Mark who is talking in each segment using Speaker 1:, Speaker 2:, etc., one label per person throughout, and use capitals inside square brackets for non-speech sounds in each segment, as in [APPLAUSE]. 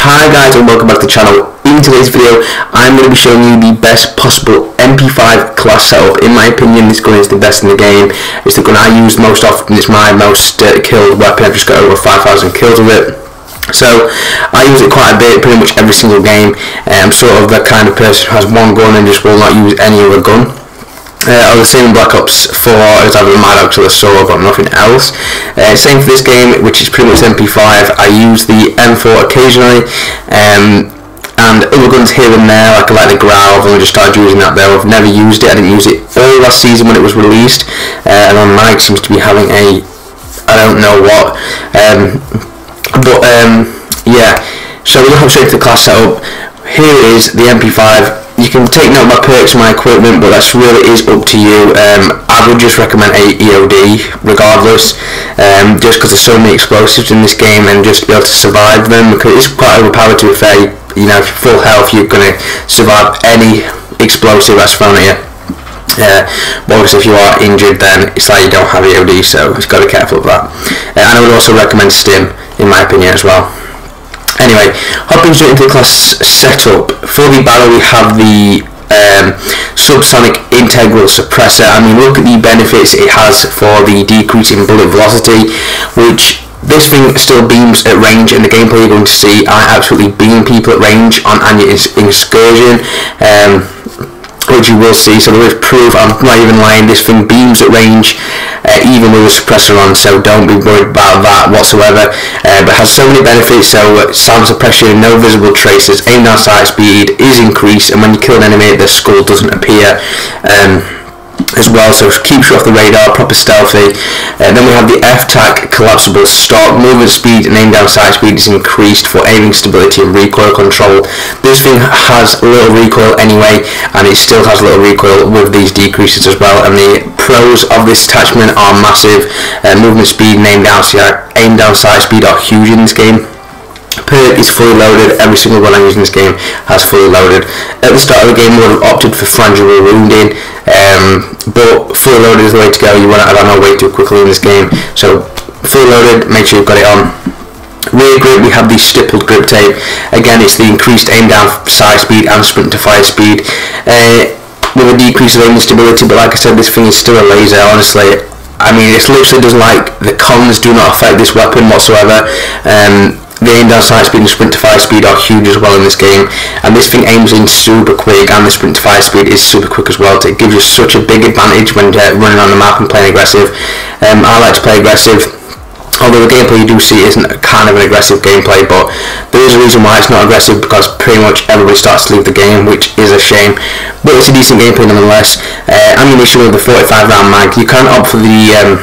Speaker 1: Hi guys and welcome back to the channel. In today's video I'm going to be showing you the best possible MP5 class setup. In my opinion this gun is the best in the game. It's the gun I use most often. It's my most uh, killed weapon. I've just got over 5,000 kills with it. So I use it quite a bit, pretty much every single game. Uh, I'm sort of the kind of person who has one gun and just will not use any other gun. Uh, I was saying Black Ops 4 as either a Maddox or the SWORD but nothing else. Uh, same for this game which is pretty much MP5. I use the M4 occasionally um, and other guns here and there like I like the Grau I've only just started using that though. I've never used it. I didn't use it all last season when it was released uh, and on Mike seems to be having a I don't know what um, but um, yeah so we'll straight to the class setup. Here is the MP5 you can take note of my perks my equipment, but that's really is up to you. Um, I would just recommend a EOD regardless, um, just because there's so many explosives in this game and just to be able to survive them because it's quite overpowered to be fair. You know, if you're full health, you're going to survive any explosive that's thrown at you. Uh, but obviously if you are injured then it's like you don't have EOD so you've got to be careful of that. Uh, and I would also recommend Stim in my opinion as well. Anyway, hopping straight into the class setup. For the barrel we have the um, subsonic integral suppressor. I mean look at the benefits it has for the decrease in bullet velocity which this thing still beams at range in the gameplay you're going to see I absolutely beam people at range on Aniyah Incursion um, which you will see so there is proof I'm not even lying this thing beams at range uh, even with a suppressor on so don't be worried about whatsoever uh, but has so many benefits so sound suppression no visible traces aim down sight speed is increased and when you kill an enemy the skull doesn't appear. Um, as well, so keeps you off the radar, proper stealthy. Uh, then we have the F-TAC collapsible stock. Movement speed and aim down sight speed is increased for aiming stability and recoil control. This thing has little recoil anyway, and it still has little recoil with these decreases as well. And the pros of this attachment are massive. Uh, movement speed and aim down, aim down sight speed are huge in this game perk is fully loaded, every single one I'm using this game has fully loaded. At the start of the game we would have opted for frangible wounding, um, but fully loaded is the way to go, you want to run away too quickly in this game, so fully loaded, make sure you've got it on. Rear grip, we have the stippled grip tape, again it's the increased aim down sight speed and sprint to fire speed. Uh, with a decrease of aim stability, but like I said, this thing is still a laser, honestly. I mean, it literally does like, the cons do not affect this weapon whatsoever. Um, the aim down sight speed and sprint to fire speed are huge as well in this game and this thing aims in super quick and the sprint to fire speed is super quick as well so it gives you such a big advantage when uh, running on the map and playing aggressive. Um, I like to play aggressive although the gameplay you do see isn't kind of an aggressive gameplay but there is a reason why it's not aggressive because pretty much everybody starts to leave the game which is a shame but it's a decent gameplay nonetheless. Uh, ammunition with the 45 round mag you can opt for the um,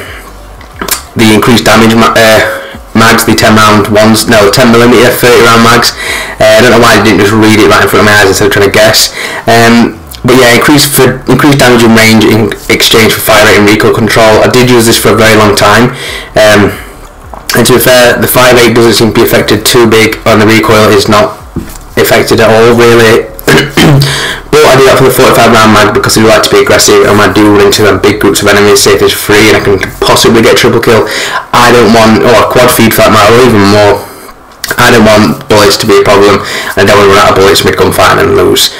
Speaker 1: the increased damage uh, mags, the 10 round ones, no 10 millimeter 30 round mags. Uh, I don't know why I didn't just read it right in front of my eyes instead of trying to guess. Um, but yeah, increased for increased damage and range in exchange for fire rate and recoil control. I did use this for a very long time. Um, and to be fair, the fire rate doesn't seem to be affected too big, and the recoil is not affected at all really. [CLEARS THROAT] I do that for the 45 round mag because I do like to be aggressive and I do run into them big groups of enemies, say if there's free and I can possibly get triple kill. I don't want, or a quad feed for that matter, or even more. I don't want bullets to be a problem and I don't want to run out of bullets mid gunfight and lose.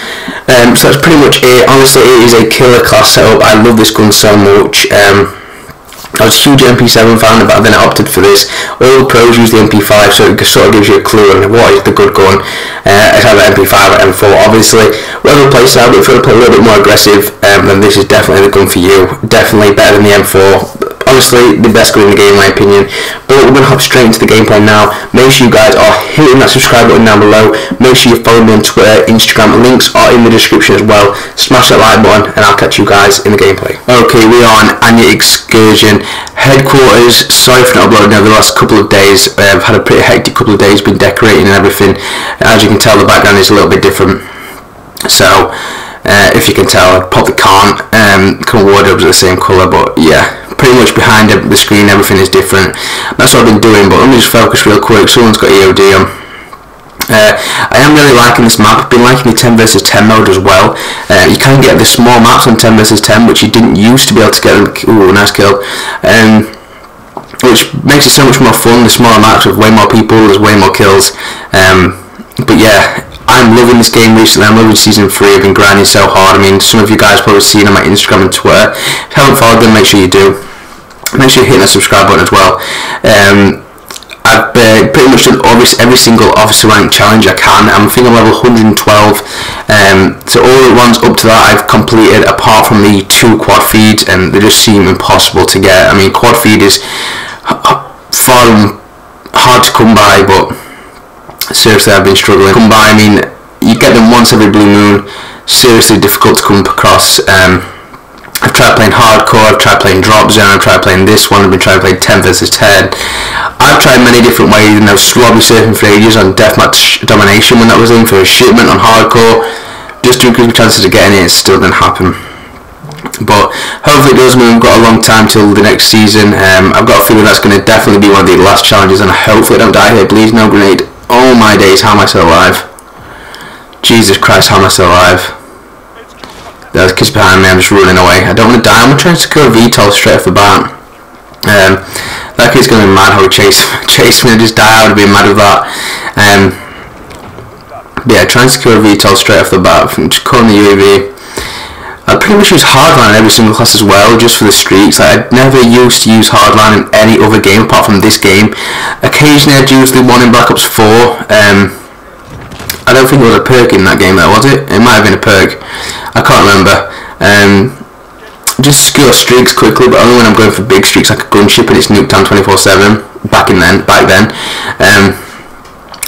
Speaker 1: Um, so that's pretty much it. Honestly, it is a killer class setup. I love this gun so much. Um, I was a huge MP7 fan, but then I opted for this. All the pros use the MP5, so it sort of gives you a clue on what is the good gun. Uh, it's either MP5 or M4, obviously. Whatever plays out, if you want to play a little bit more aggressive, um, then this is definitely the gun for you. Definitely better than the M4 honestly the best gun in the game in my opinion. But we're going to hop straight into the gameplay now. Make sure you guys are hitting that subscribe button down below. Make sure you follow me on Twitter Instagram links are in the description as well. Smash that like button and I'll catch you guys in the gameplay. Okay we are on Aniyah Incursion. Headquarters sorry for not uploading over the last couple of days. I've had a pretty hectic couple of days been decorating and everything. As you can tell the background is a little bit different. So uh, if you can tell, I probably can't. Um, of wardrobes are the same colour, but yeah, much behind the screen everything is different that's what I've been doing but let me just focus real quick someone's got EOD on uh, I am really liking this map. I've been liking the 10 versus 10 mode as well. Uh, you can get the small maps on 10 versus 10, which you didn't used to be able to get them. Ooh, nice kill. Um, which makes it so much more fun. The smaller maps with way more people, there's way more kills. Um, but yeah, I'm loving this game recently. I'm loving season three. I've been grinding so hard. I mean, some of you guys probably seen on my Instagram and Twitter. If you haven't followed them, make sure you do. Make sure you hit that subscribe button as well. Um, I've uh, pretty much done every, every single officer rank challenge I can. I'm I'm level 112. Um, so all the ones up to that I've completed apart from the two quad feeds and they just seem impossible to get. I mean quad feed is far hard to come by but seriously I've been struggling. Come by, I mean you get them once every blue moon. Seriously difficult to come across. Um, I've tried playing hardcore, I've tried playing drop zone, I've tried playing this one, I've been trying to play 10 versus 10. I've tried many different ways, you know, slobby surfing for ages on deathmatch domination when that was in for a shipment on hardcore, just to increase my chances of getting it, it still didn't happen. But hopefully it does mean we've got a long time till the next season. Um, I've got a feeling that's going to definitely be one of the last challenges and hopefully I don't die here. Please, no grenade. Oh my days, how am I still alive? Jesus Christ, how am I still alive? There's kids behind me, I'm just running away. I don't want to die, I'm going to a VTOL straight off the bat. Um, that kid's going to be mad how he chase, [LAUGHS] chase me and just die, I would be mad with that. Um, yeah, trying to secure a VTOL straight off the bat, from just calling the UAV. I pretty much use hardline in every single class as well, just for the streaks. Like, I never used to use hardline in any other game apart from this game. Occasionally I'd use the one in Black Ops 4. Um, I don't think there was a perk in that game though, was it? It might have been a perk. I can't remember. Um, just secure streaks quickly, but only when I'm going for big streaks like a gunship and it's Nuketown 24/7. Back in then, back then. Um,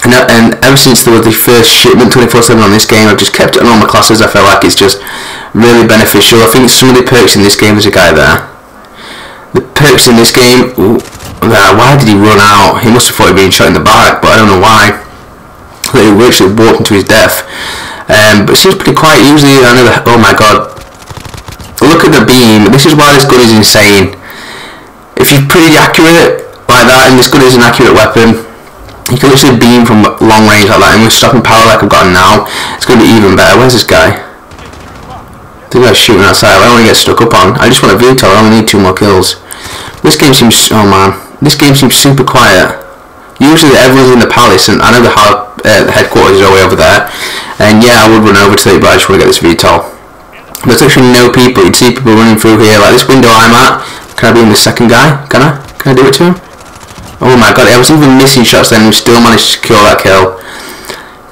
Speaker 1: and, and ever since there was the first shipment 24/7 on this game, I've just kept it on all my classes. I feel like it's just really beneficial. I think some of the perks in this game, there's a guy there. The perks in this game, ooh, why did he run out? He must have thought he'd been shot in the back, but I don't know why that he actually walked into his death. Um, but it seems pretty quiet. Usually, I know that. Oh my god! Look at the beam. This is why this gun is insane. If you're pretty accurate like that, and this gun is an accurate weapon, you can literally beam from long range like that. And with stopping power like I've got now, it's going to be even better. Where's this guy? I think I was shooting outside. I don't want to get stuck up on. I just want a VTOL. I only need two more kills. This game seems. Oh man, this game seems super quiet. Usually everyone's in the palace, and I know the the headquarters is all the way over there. And yeah, I would run over to it, but I just want to get this VTOL. There's actually no people. You'd see people running through here, like this window I'm at. Can I be in the second guy? Can I? Can I do it to him? Oh my god, I was even missing shots then, and we still managed to secure that kill.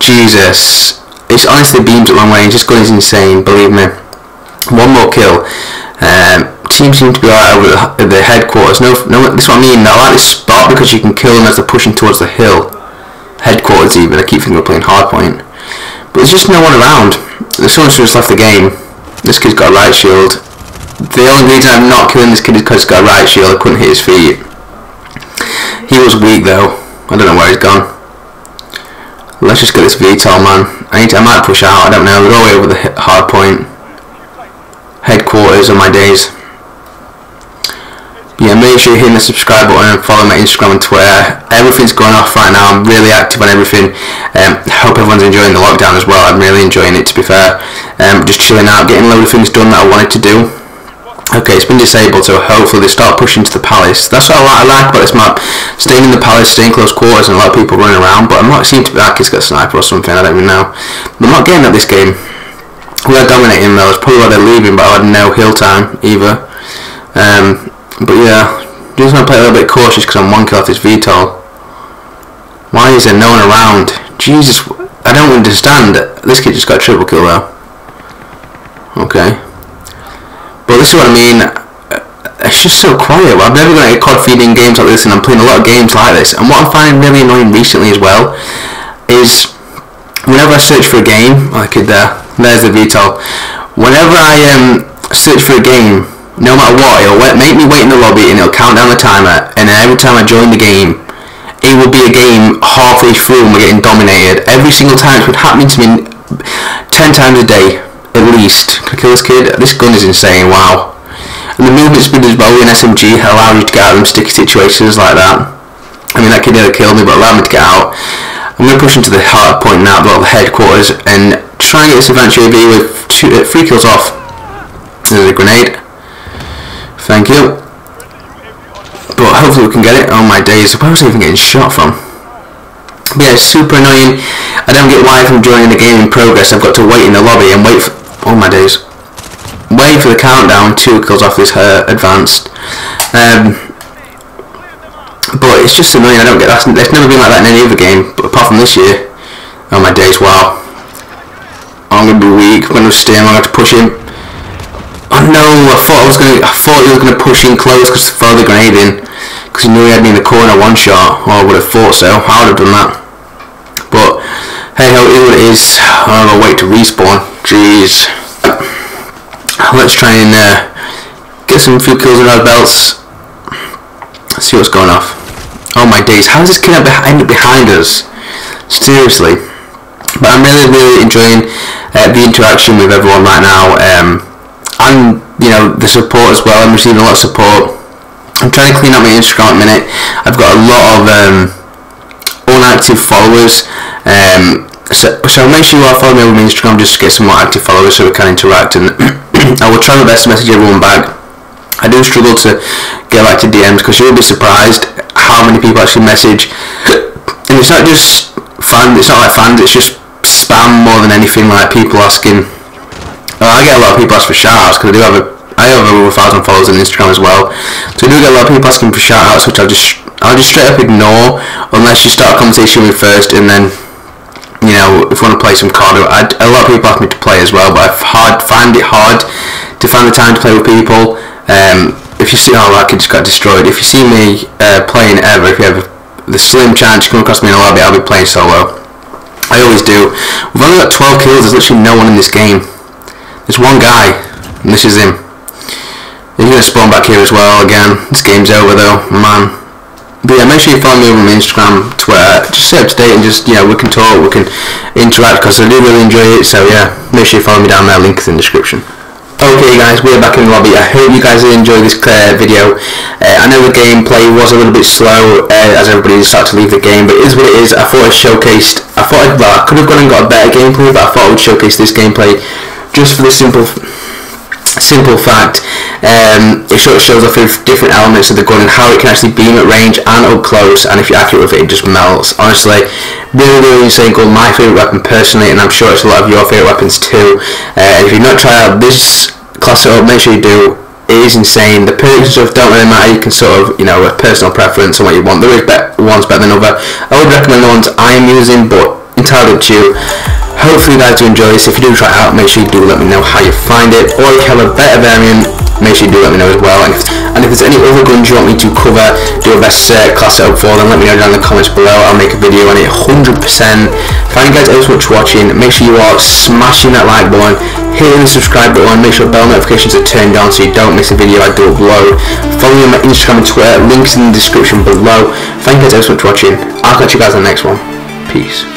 Speaker 1: Jesus. It's honestly beams at long range. This gun is insane, believe me. One more kill. Um, team seem to be alright over the, the headquarters. No, no, this is what I mean. I like this spot because you can kill them as they're pushing towards the hill headquarters even. I keep thinking we're playing hardpoint. But there's just no one around. There's someone just left the game. This kid's got a riot shield. The only reason I'm not killing this kid is because he's got a riot shield. I couldn't hit his feet. He was weak though. I don't know where he's gone. Let's just get this VTOL man. I, need to, I might push out. I don't know. We're all the way over the hard point. Headquarters on my days yeah, make sure you hit the subscribe button and follow my Instagram and Twitter. Everything's going off right now. I'm really active on everything. Um, hope everyone's enjoying the lockdown as well. I'm really enjoying it, to be fair. Um, just chilling out, getting a load of things done that I wanted to do. Okay, it's been disabled, so hopefully they start pushing to the palace. That's what I like about this map. Staying in the palace, staying close quarters, and a lot of people running around. But I'm not seem to be like he's got a sniper or something. I don't even know. I'm not getting at this game. We are dominating though. It's probably why they're leaving, but I had no hill time either. Um, but yeah, just want to play a little bit cautious because I'm one kill off this VTOL. Why is there no one around? Jesus, I don't understand. This kid just got a triple kill though. Okay. But this is what I mean. It's just so quiet. I've never got a COD feeding games like this and I'm playing a lot of games like this. And what I'm finding really annoying recently as well is whenever I search for a game, like oh, there, there's the VTOL. Whenever I um, search for a game, no matter what, it'll make me wait in the lobby and it'll count down the timer and then every time I join the game it will be a game halfway through and we're getting dominated. Every single time it's been happening to me 10 times a day at least. Can I kill this kid? This gun is insane, wow. And the movement speed as well in SMG allows you to get out of sticky situations like that. I mean that kid nearly killed me but allowed me to get out. I'm going to push into the hard point now, the headquarters and try and get this advanced UAV with two, uh, three kills off. There's a grenade. Thank you. But hopefully we can get it. Oh my days, where was I even getting shot from? But yeah, it's super annoying. I don't get why if I'm joining the game in progress I've got to wait in the lobby and wait for oh my days wait for the countdown two kills off this uh, advanced um, but it's just annoying I don't get that it's never been like that in any other game but apart from this year oh my days wow I'm gonna be weak I'm gonna stay I'm have to push him oh know. I thought I was gonna I thought he was gonna push in close because throw the grenade in because he knew he had me in the corner one shot or I would have thought so I would have done that but hey ho, it is it is. I'm gonna wait to respawn. Jeez. Let's try and uh, get some few kills in our belts. See what's going off. Oh my days, how does this kid end up behind us? Seriously. But I'm really, really enjoying uh, the interaction with everyone right now. Um, and, you know, the support as well. I'm receiving a lot of support. I'm trying to clean up my Instagram at the minute. I've got a lot of um, unactive followers um, so, so make sure you are following me on Instagram just to get some more active followers so we can interact and [CLEARS THROAT] I will try my best to message everyone back. I do struggle to get back to DMs because you'll be surprised how many people actually message and it's not just fans, it's not like fans, it's just spam more than anything like people asking well, I get a lot of people asking for shoutouts because I do have a I have over a thousand followers on Instagram as well so I do get a lot of people asking for shoutouts which I'll just I'll just straight up ignore unless you start a conversation with first and then you know, if you want to play some card, I, a lot of people ask me to play as well, but I hard, find it hard to find the time to play with people. Um, if you see, oh, kid just got destroyed. If you see me uh, playing ever, if you have the slim chance you come across me in a lobby, I'll be playing solo. I always do. We've only got 12 kills, there's literally no one in this game. There's one guy, and this is him. He's going to spawn back here as well again. This game's over though, man. But yeah, make sure you follow me on Instagram, Twitter. Just stay up to date and just, yeah, we can talk, we can interact because I do really enjoy it. So yeah, make sure you follow me down there. Link is in the description. Okay guys, we're back in the lobby. I hope you guys enjoyed this uh, video. Uh, I know the gameplay was a little bit slow uh, as everybody started to leave the game, but it is what it is. I thought I showcased, I thought I'd, well, I could have gone and got a better gameplay, but I thought I would showcase this gameplay just for the simple simple fact, um, it shows off different elements of the gun and how it can actually beam at range and up close, and if you're accurate with it, it just melts. Honestly, really, really insane gun. My favourite weapon personally, and I'm sure it's a lot of your favourite weapons too. Uh, if you've not tried out this class setup, make sure you do. It is insane. The perks and stuff don't really matter. You can sort of, you know, a personal preference on what you want. There is better, ones better than other. I would recommend the ones I am using, but entirely up to you. Hopefully you guys do enjoy this. If you do try it out, make sure you do let me know how you find it. Or if you have a better variant, make sure you do let me know as well. And if, and if there's any other guns you want me to cover, do a best uh, class setup for, then let me know down in the comments below. I'll make a video on it 100%. Thank you guys so much for watching. Make sure you are smashing that like button, hitting the subscribe button, make sure bell notifications are turned on so you don't miss a video I do upload. Follow me on my Instagram and Twitter, links in the description below. Thank you guys so much for watching. I'll catch you guys in the next one. Peace.